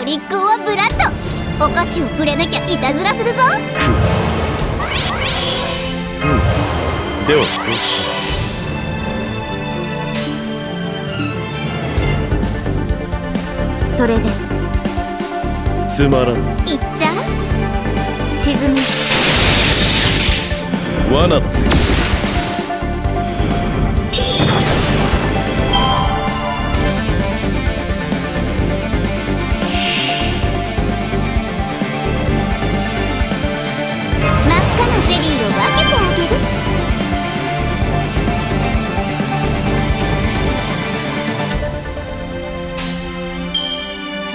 ブラッド。お菓子をくれなきゃいたずらするぞ。うん。ではよしそれでつまらん。いっちゃう？沈め罠真っ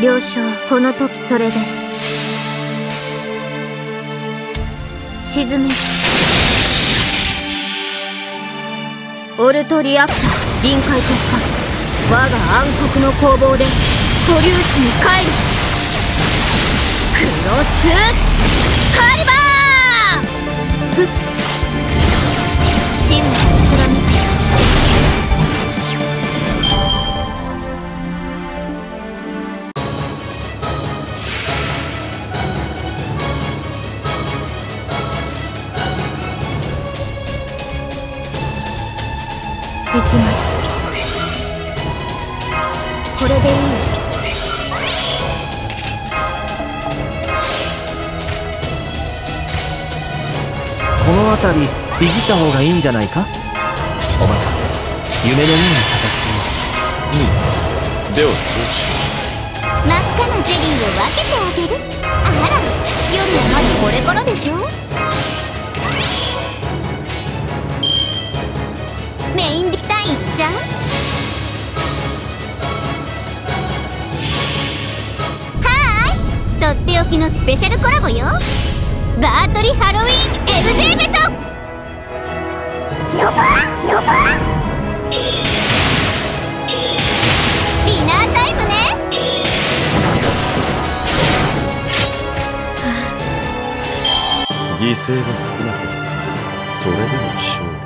了承この時それで。沈め。オルトリアクター臨界突破。我が暗黒の攻防で素粒子に帰る。クロス行きます。これでいい。この辺りいじった方がいいんじゃないか？お任せ。夢のような片付ではよし真っ赤なゼリーを分けおきのスペシャルコラボよバートリハロウィン LG ベトドバドバディナータイムね犠牲が少なければそれでも勝利